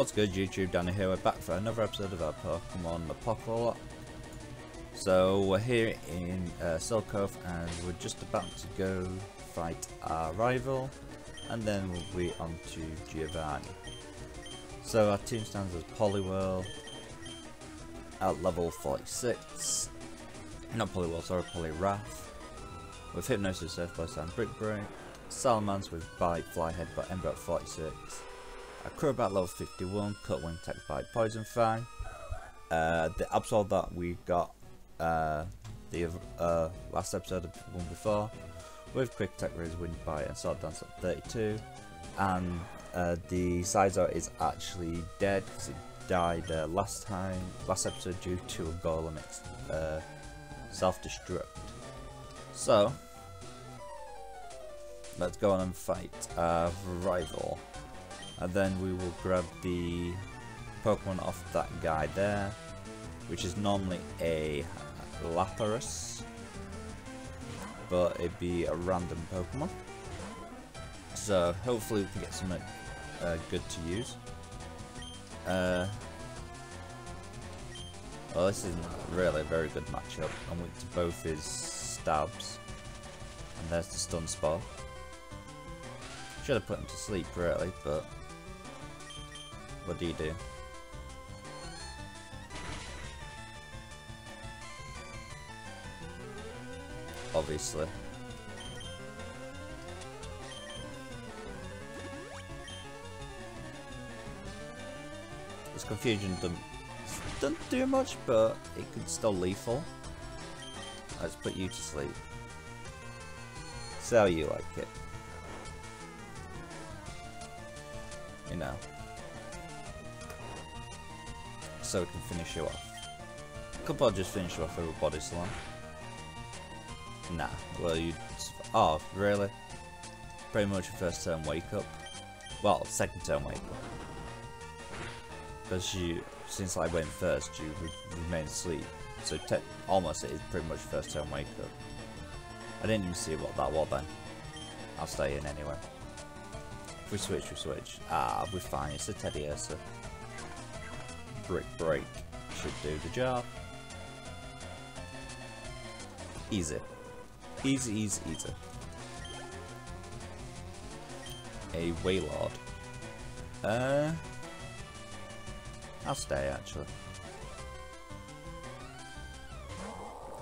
What's good YouTube, Danny here, we're back for another episode of our Pokemon ApocaLocke. So we're here in uh, Silph Co and we're just about to go fight our rival and then we'll be on to Giovanni. So our team stands as Poliwhirl at level 46, not Poliwhirl, sorry, Poliwrath, with Hypnosis, Surf Blast and Brick Break, Salamence with Bite, Fly Headbutt, Ember at 46, a Crobat level 51, Cut Wing Tech by Poison Fang. Uh, the Absol that we got uh, the uh, last episode of one before, with Quick Attack Razor Wind Bite and Sword Dance at 32. And uh, the Scizor is actually dead because it died uh, last time, last episode due to a Golem uh, self-destruct. So, let's go on and fight our rival and then we will grab the Pokemon off that guy there, which is normally a Lapras, but it'd be a random Pokemon. So hopefully we can get something uh, good to use. Uh, well, this isn't really a very good matchup. Weak to both his stabs. And there's the Stun Spore. Should have put him to sleep, really, but what do you do? Obviously. This confusion doesn't, doesn't do much, but it could still lethal. Let's put you to sleep. See how you like it. You know so we can finish you off. Could probably just finish you off with a body slam. Nah, well you... Oh, really? Pretty much your first turn wake up. Well, second turn wake up. Because you, since I went first, you re remain asleep. So almost it is pretty much first turn wake up. I didn't even see what that was then. I'll stay in anyway. If we switch, we switch. Ah, we're fine. It's a Teddiursa. Brick Break should do the job. Easy. Easy, easy, easy. A Wailord. Uh, I'll stay actually.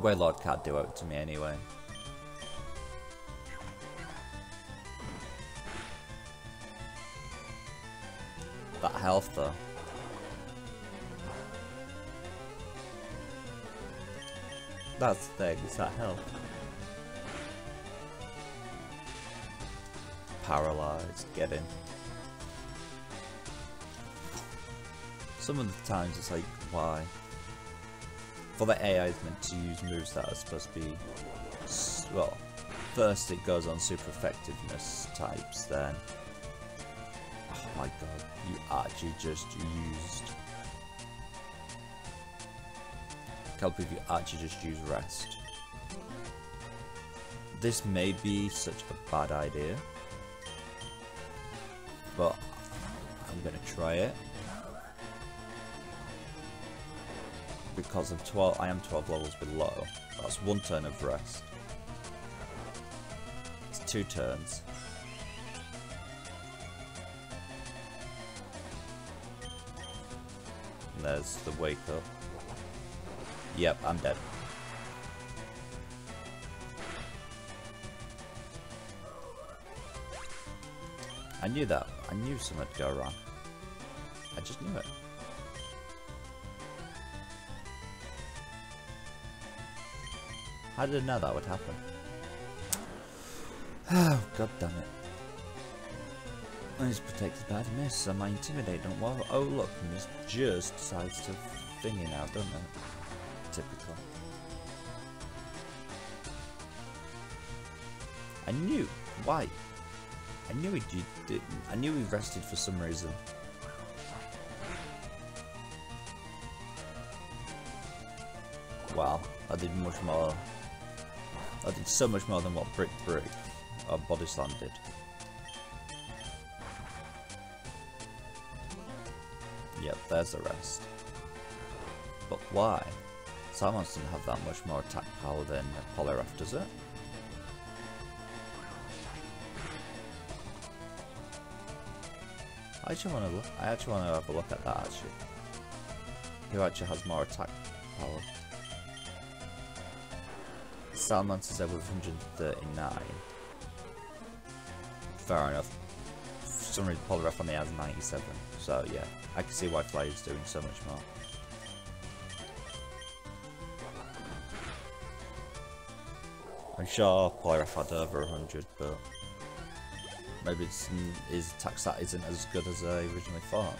Wailord can't do it to me anyway. That health though. That's the thing, is that? Paralyzed, get in. Some of the times it's like, why? For the AI is meant to use moves that are supposed to be, well, first it goes on super effectiveness types, then, oh my god, you actually just used help if you actually just use rest. This may be such a bad idea, but I'm gonna try it. Because of 12, I am 12 levels below. That's one turn of rest. It's two turns. And there's the wake up. Yep, I'm dead. I knew that. I knew something would go wrong. I just knew it. How did I know that would happen? Oh, god damn it. He's protected by the mist, so my intimidate don't work. Oh look, and just decides to thingy now, don't it? Typical. I knew. Why? I knew he didn't. I knew he rested for some reason. Wow, I did much more. I did so much more than what Brick Break or Body Slam did. Yep, there's the rest. But why? Salmon doesn't have that much more attack power than Poliwrath, does it? I actually want to look. I actually want to have a look at that. Actually, who actually has more attack power? Salamence there with 139. Fair enough. For some reason, Poliwrath only has 97. So yeah, I can see why Fly is doing so much more. I'm sure Poliwrath had over 100, but maybe it's, his attack stat isn't as good as I originally thought.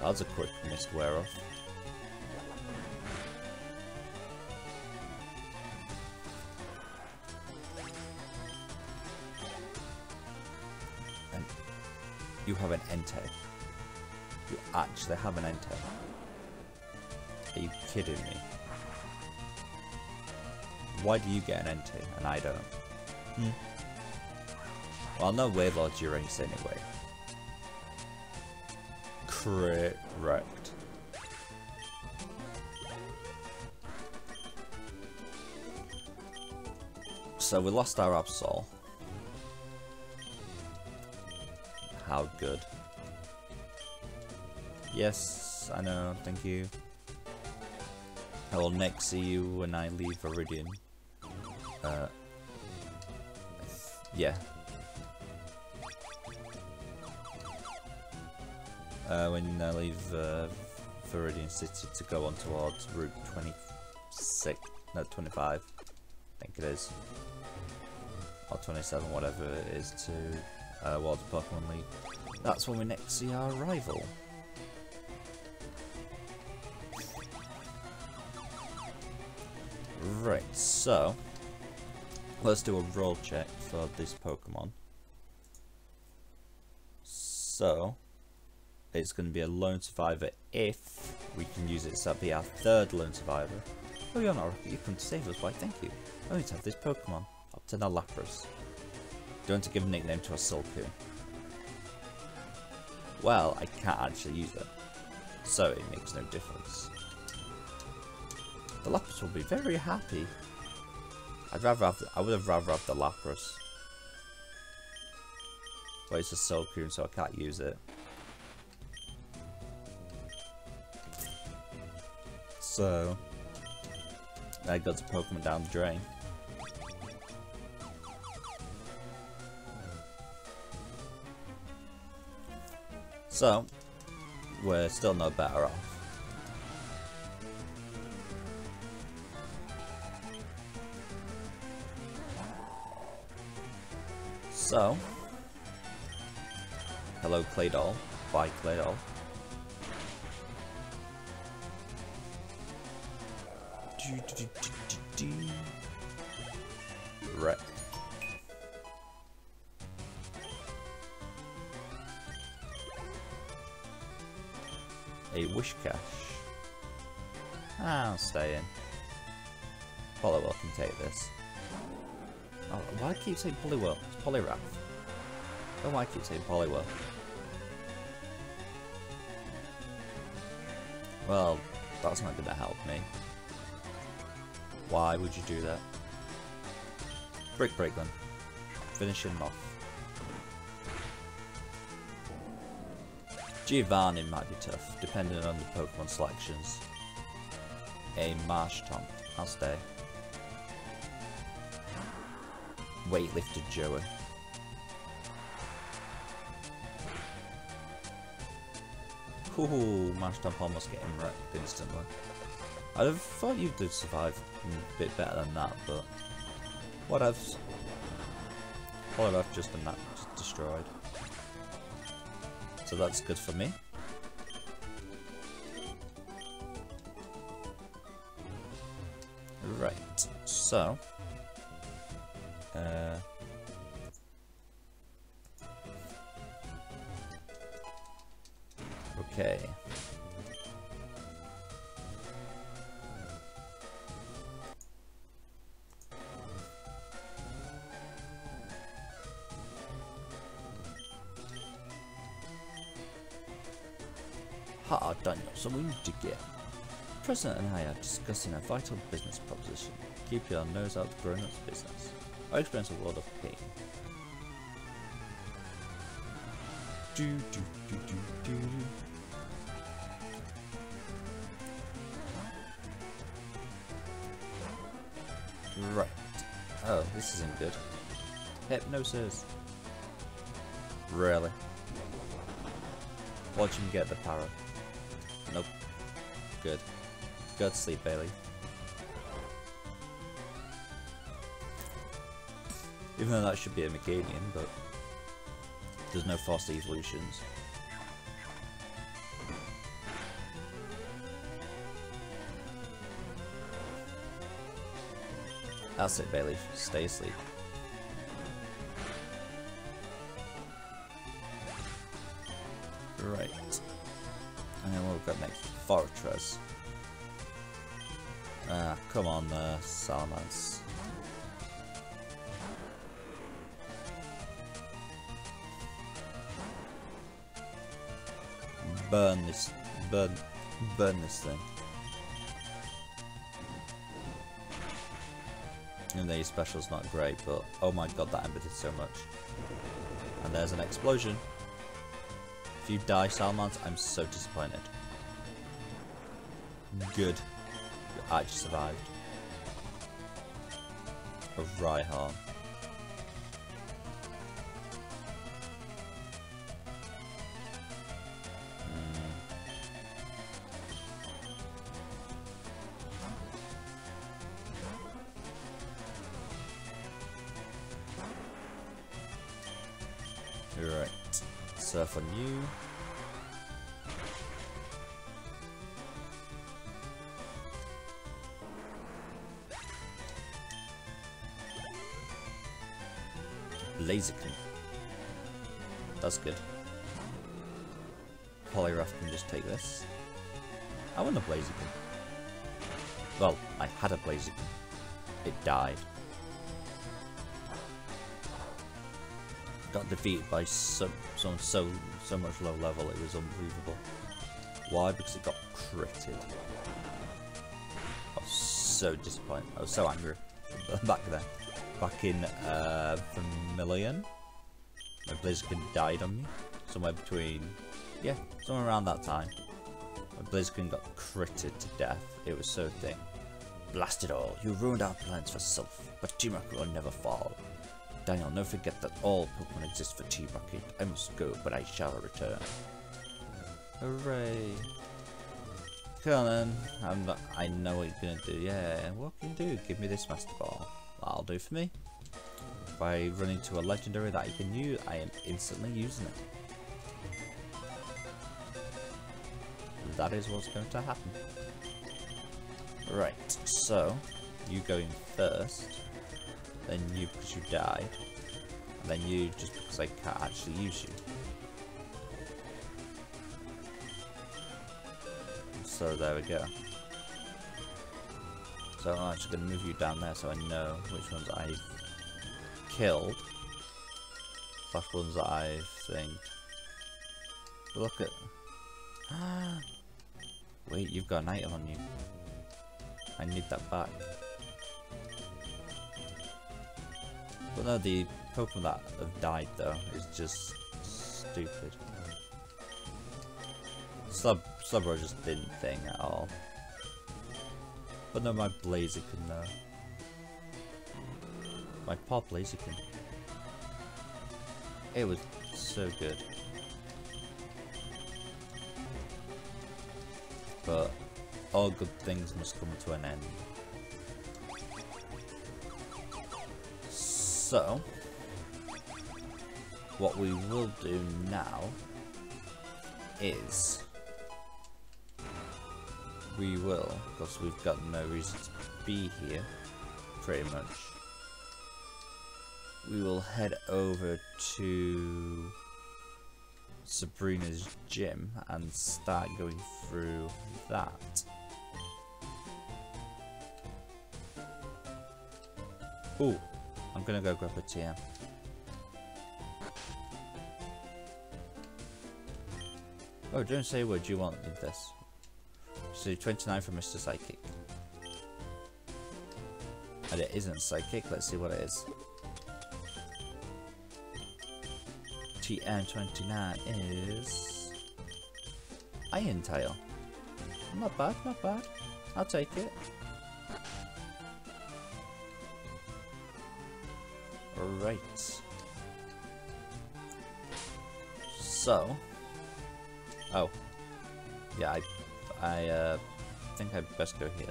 That was a quick mist wear off. And you have an Entei. You actually have an Entei. Are you kidding me? Why do you get an Entei and I don't? Hmm. Well, no Wailord's your race anyway. Correct. So we lost our Absol. How good. Yes, I know, thank you. I will next see you when I leave Viridian. Uh, yeah. Uh, when I leave uh, Viridian City to go on towards Route 26, no 25, I think it is, or 27, whatever it is, to uh, World Pokemon League. That's when we next see our rival. Right, so let's do a roll check for this Pokemon. So it's going to be a lone survivor if we can use it to be our third lone survivor. Oh, you're not you can save us, why thank you. I to have this Pokemon, up to the Lapras. Do you want to give a nickname to a Suicune? Well, I can't actually use it, so it makes no difference. The Lapras will be very happy. I'd rather have, the, I would have rather have the Lapras. But it's a Suicune, so I can't use it. So, that goes a Pokemon down the drain. So, we're still no better off. So, hello Claydol. bye Claydol. Right. A Whiscash. I'll ah, stay in. Follow up and take this. Oh, why do I keep saying Poliwhirl? It's Poliwrath. Oh, why I keep saying Poliwhirl? Well, that's not going to help me. Why would you do that? Brick Break then. Finish him off. Giovanni might be tough, depending on the Pokemon selections. A Marshtomp. I'll stay. Weightlifter Joey. Ooh, Marshtomp almost getting wrecked instantly. I'd have thought you'd have survived a bit better than that, but what else? What I've just been that destroyed. So that's good for me. Right, so Okay. Ha, Daniel, someone to get. President and I are discussing a vital business proposition. Keep your nose out of grown-ups business. I experience a world of pain. Do do do do do. Right. Oh, this isn't good. Hypnosis. Really? Watch him get the power. Nope. Good. Go to sleep, Bayleef. Even though that should be a Meganium, but there's no fast evolutions. That's it, Bayleef. Stay asleep. Right. And then we've got next Forretress. Ah, come on, uh, Salamence. Burn this, burn, burn this thing. Special's not great, but oh my god, that ember did so much. And there's an explosion. If you die, Salamence, I'm so disappointed. Good. You actually survived. A Rhyhorn. I want a Blaziken. Well, I had a Blaziken. It died. Got defeated by some someone so so much low level it was unbelievable. Why? Because it got critted. I was so disappointed. I was so angry back then. Back in uh, Vermilion, my Blaziken died on me. Somewhere between, yeah, somewhere around that time. My got critted to death. It was so thin. Blast it all! You ruined our plans for Silph, but Team Rocket will never fall. Daniel, never forget that all Pokemon exist for Team Rocket. I must go, but I shall return. Hooray! Come on then. I'm not, I know what you're gonna do. Yeah, what can you do? Give me this Master Ball. That'll do for me. By running to a legendary that you can use, I am instantly using it. That is what's going to happen. Right, so, you going first, then you because you died, and then you just because I can't actually use you. So there we go. So I'm actually going to move you down there so I know which ones I've killed. Slash ones that I've think. Look at... Wait, you've got an item on you. I need that back. But no, the Pokemon that have died though is just stupid. Sub Slowbro just didn't thing at all. But no, my Blaziken though. My Pop Blaziken. It was so good. But all good things must come to an end. So, what we will do now is we will, because we've got no reason to be here, pretty much. We will head over to Sabrina's gym and start going through that. Ooh, I'm gonna go grab a TM. Oh, don't say what you want this. So 29 for Mr. Psychic. And it isn't Psychic, let's see what it is. TM29 is... Iron Tail. Not bad, not bad. I'll take it. Right. So... Oh. Yeah, I, I uh, think I'd best go here.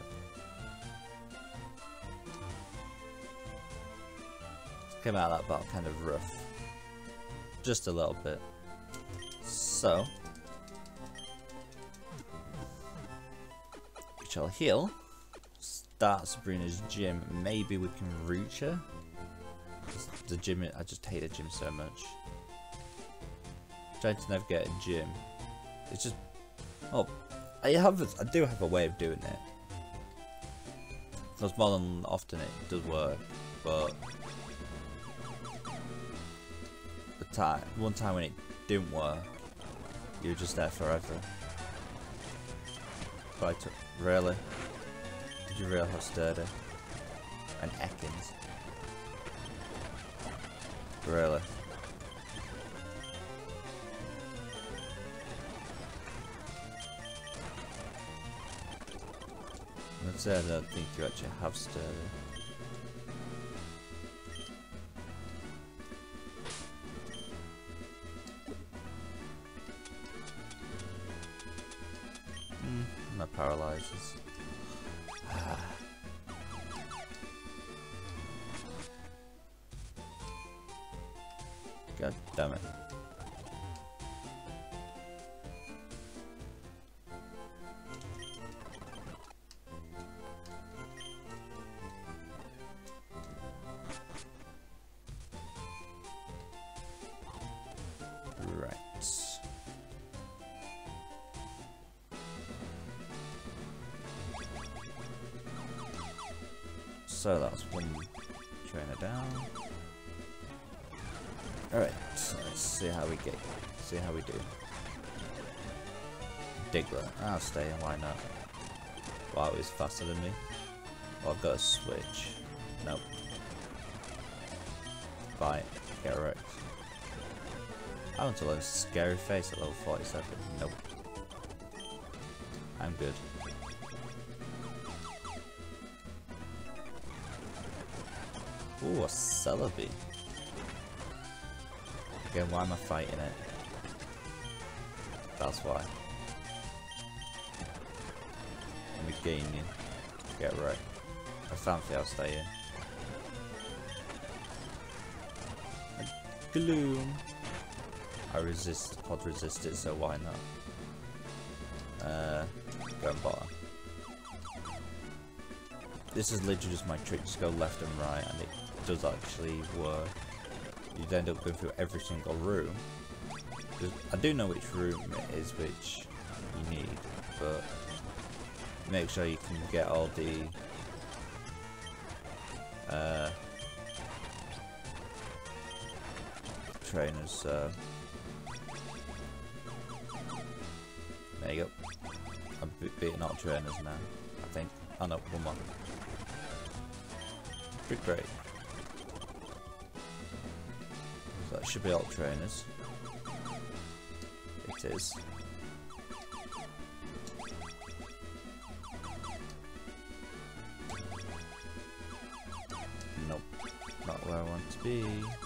Came out of that battle kind of rough. Just a little bit. So... We shall heal. Start Sabrina's gym. Maybe we can reach her. The gym, I just hate the gym so much. Trying to navigate a gym. It's just, oh, I have, I do have a way of doing it. Because more than often it does work, but time, one time when it didn't work, you were just there forever. Took, really? Did you realize how sturdy? And Ekans. Really? I'd say I don't think you actually have sturdy. My paralyzes. God damn it. Let's see how we get. See how we do. Diglett. I'll stay, why not? Wow, he's faster than me. Oh, I've got a switch. Nope. Bite. Get wrecked. I want to learn Scary Face at level 47. Nope. I'm good. Ooh, a Celebi. Again, why am I fighting it? That's why. Let me gain you. Get right. I fancy I'll stay in. Gloom. I resist, pod resist it, so why not? Uh, go and bottom. This is literally just my trick, just go left and right, and it does actually work. You'd end up going through every single room. I do know which room it is which you need, but make sure you can get all the uh, trainers. Uh, there you go. I'm beating all trainers now, I think. Oh no, one more. Pretty great. That should be all trainers. It is. Nope. Not where I want to be.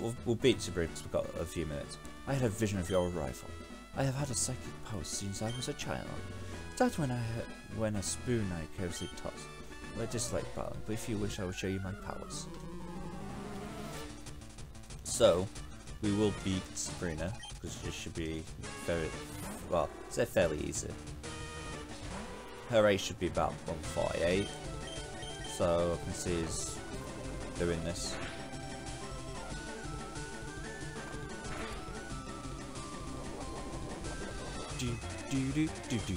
We'll, we'll, beat Sabrina because we've got a few minutes. I had a vision of your arrival. I have had a psychic power since I was a child. That when I had, when a spoon I carelessly tossed. I dislike battle, but if you wish I will show you my powers. So, we will beat Sabrina, because this should be very, well, say fairly easy. Her age should be about 148, so I can see his doing this. Do, do, do, do, do.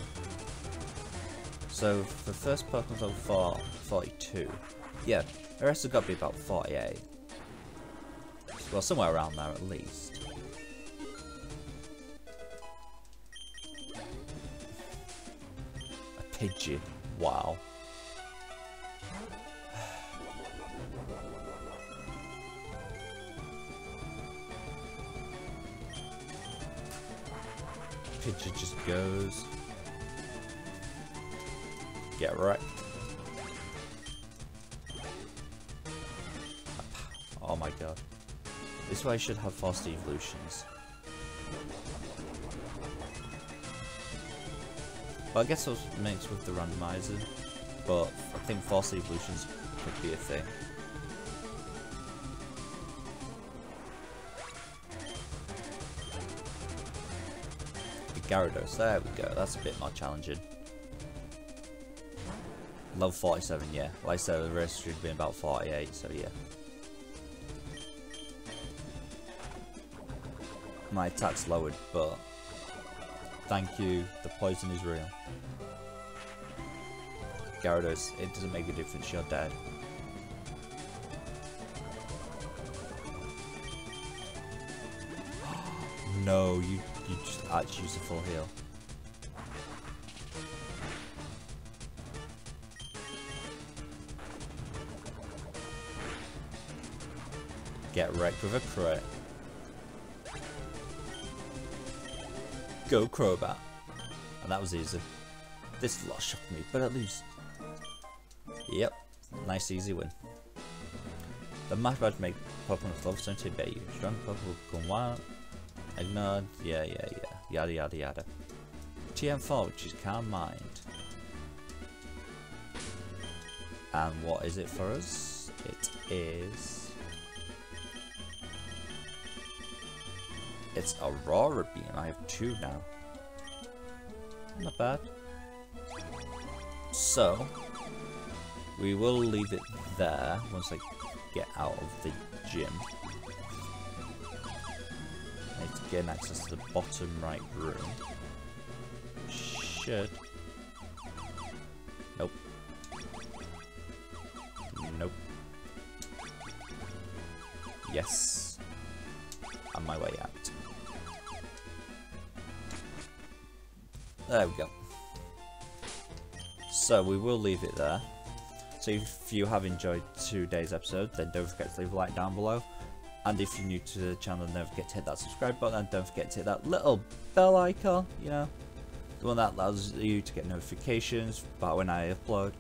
So, for first Pokemon level 4, 42. Yeah, the rest have got to be about 48. Well, somewhere around there at least. A Pidgey. Wow. Pidgey just goes. Get right. Oh my god. This way I should have faster evolutions. Well, I guess I was mixed with the randomizer, but I think faster evolutions could be a thing. Gyarados, there we go, that's a bit more challenging. Level 47, yeah. Like I said, the race should be about 48, so yeah. My attack's lowered, but thank you, the poison is real. Gyarados, it doesn't make a difference, you're dead. no, you, you just actually used a full heal. Get wrecked with a crit. Go Crobat. And that was easy. This lot shocked me, but at least... Yep, nice easy win. The match to make Pokemon Love Center to bet you. Strong Pokemon go Ignored, yeah, yeah, yeah. Yada yada yada. TM4, which is Calm Mind. And what is it for us? It is... It's Aurora Beam. I have two now. Not bad. So, we will leave it there once I get out of the gym. Gain access to the bottom right room. Should. Nope. Nope. Yes. On my way out. There we go. So we will leave it there. So if you have enjoyed today's episode, then don't forget to leave a like down below. And if you're new to the channel, don't forget to hit that subscribe button and don't forget to hit that little bell icon, you know, the one that allows you to get notifications about when I upload.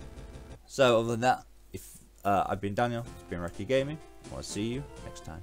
So other than that, if uh, I've been Daniel, it's been Rekia Gaming, I'll see you next time.